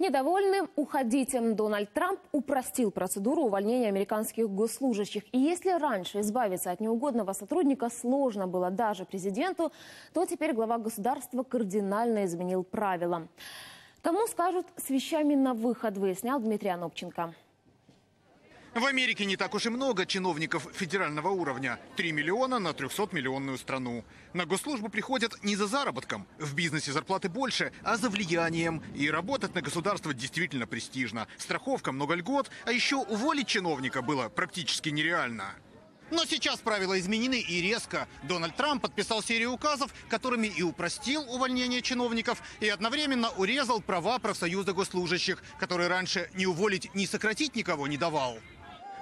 Недовольным уходите. Дональд Трамп упростил процедуру увольнения американских госслужащих. И если раньше избавиться от неугодного сотрудника сложно было даже президенту, то теперь глава государства кардинально изменил правила. Кому скажут с вещами на выход, выяснял Дмитрий Анопченко. В Америке не так уж и много чиновников федерального уровня. 3 миллиона на 300-миллионную страну. На госслужбу приходят не за заработком. В бизнесе зарплаты больше, а за влиянием. И работать на государство действительно престижно. Страховка, много льгот. А еще уволить чиновника было практически нереально. Но сейчас правила изменены и резко. Дональд Трамп подписал серию указов, которыми и упростил увольнение чиновников, и одновременно урезал права профсоюза госслужащих, которые раньше ни уволить, ни сократить никого не давал.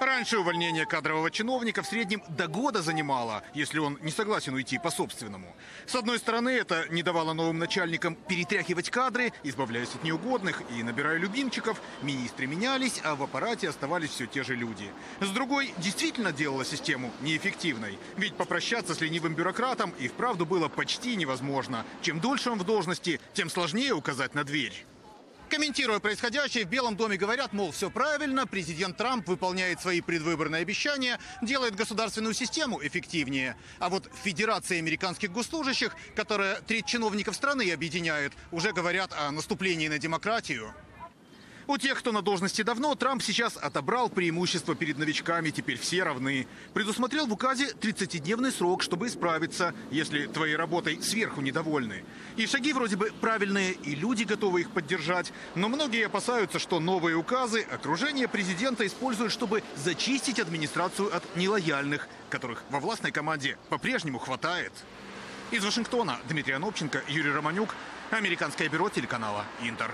Раньше увольнение кадрового чиновника в среднем до года занимало, если он не согласен уйти по собственному. С одной стороны, это не давало новым начальникам перетряхивать кадры, избавляясь от неугодных и набирая любимчиков. Министры менялись, а в аппарате оставались все те же люди. С другой, действительно делало систему неэффективной. Ведь попрощаться с ленивым бюрократом и вправду было почти невозможно. Чем дольше он в должности, тем сложнее указать на дверь. Комментируя происходящее, в Белом доме говорят, мол, все правильно, президент Трамп выполняет свои предвыборные обещания, делает государственную систему эффективнее. А вот Федерация американских госслужащих, которая треть чиновников страны объединяет, уже говорят о наступлении на демократию. У тех, кто на должности давно, Трамп сейчас отобрал преимущество перед новичками, теперь все равны. Предусмотрел в указе 30-дневный срок, чтобы исправиться, если твоей работой сверху недовольны. И шаги вроде бы правильные, и люди готовы их поддержать. Но многие опасаются, что новые указы окружение президента используют, чтобы зачистить администрацию от нелояльных, которых во властной команде по-прежнему хватает. Из Вашингтона Дмитрий Анопченко, Юрий Романюк, Американское бюро телеканала «Интер».